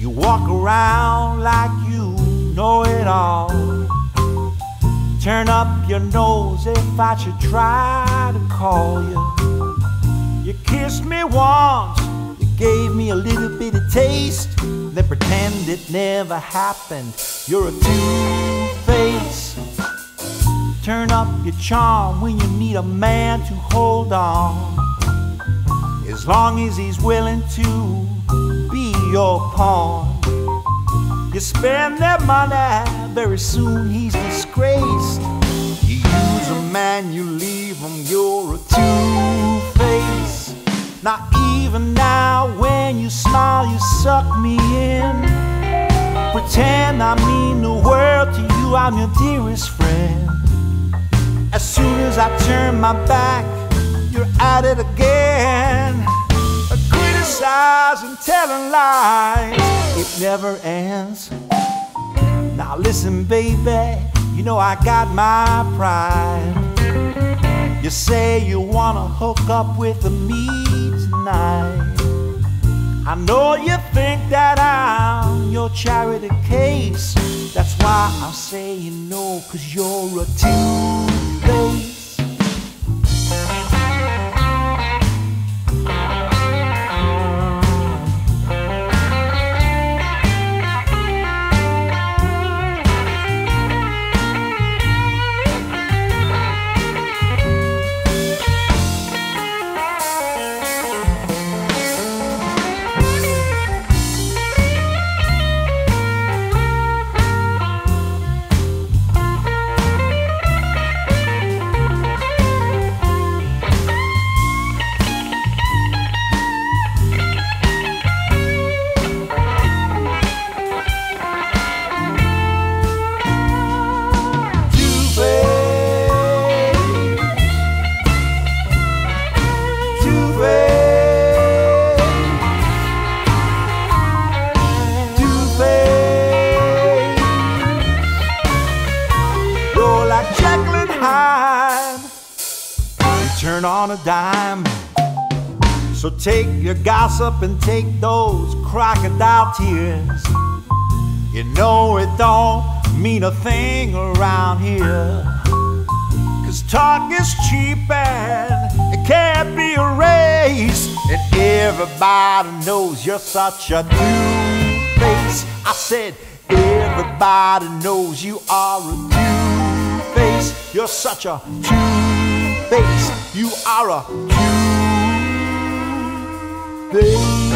You walk around like you know it all. Turn up your nose if I should try to call you. You kissed me once, you gave me a little bit of taste, then pretend it never happened. You're a two face. Turn up your charm when you need a man to hold on. As long as he's willing to your pawn. You spend that money, very soon he's disgraced. You use a man, you leave him, you're a two-face. Not even now when you smile, you suck me in. Pretend I mean the world to you, I'm your dearest friend. As soon as I turn my back, you're at it again. Criticizing, telling lies, it never ends. Now listen, baby, you know I got my pride. You say you wanna hook up with me tonight. I know you think that I'm your charity case. That's why I'm saying no, cause you're a two-face. turn on a dime. So take your gossip and take those crocodile tears. You know it don't mean a thing around here. Cause talk is cheap and it can't be erased. And everybody knows you're such a two-face. I said, everybody knows you are a two-face. You're such a two-face. You are a two-face.